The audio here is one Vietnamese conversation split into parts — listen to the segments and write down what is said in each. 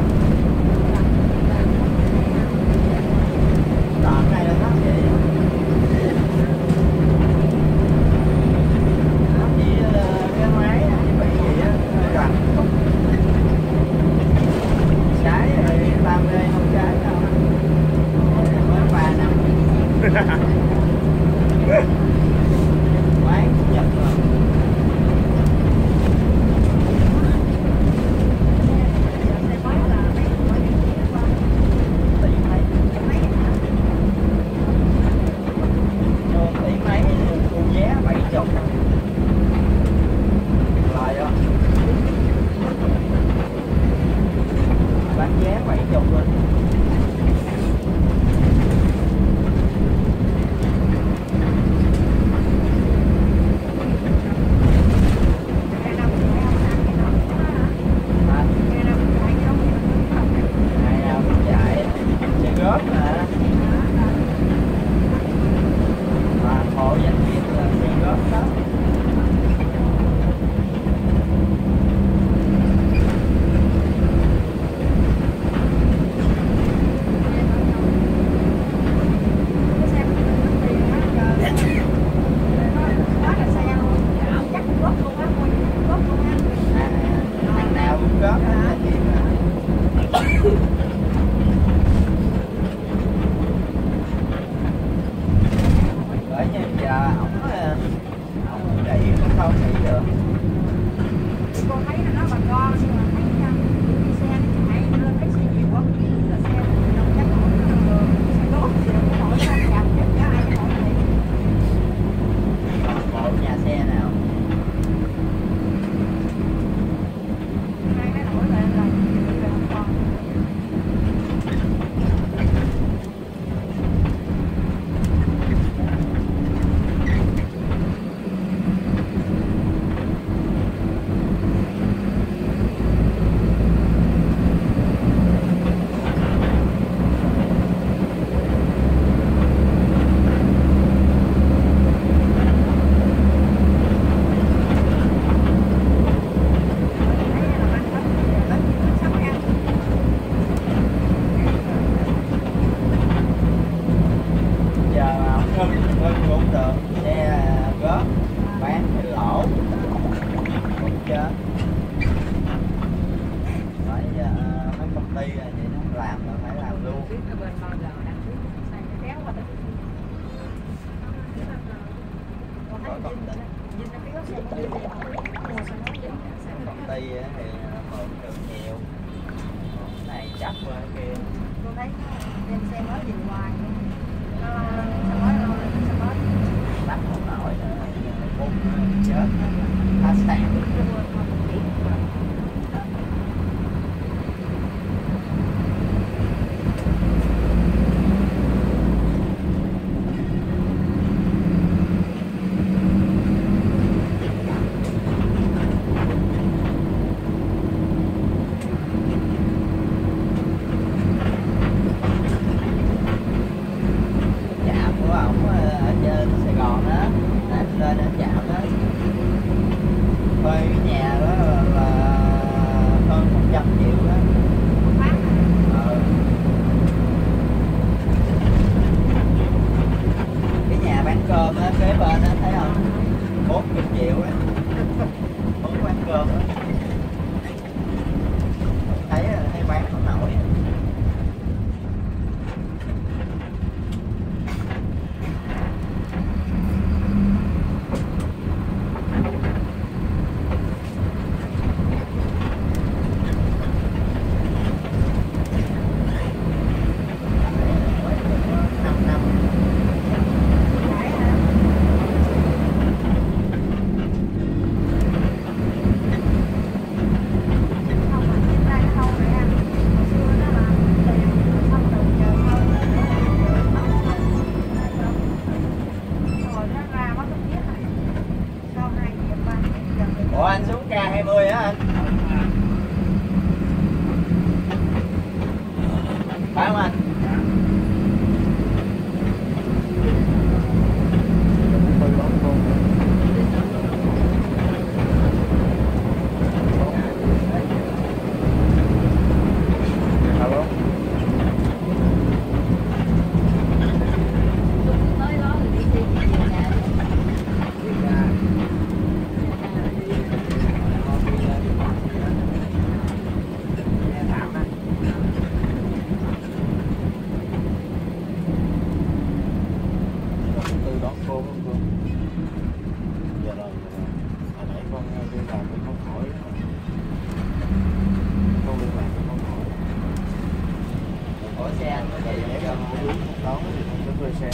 more.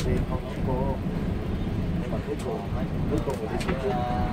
thì không có cô. Nhưng mà cuối cùng cuối cùng thì chỉ là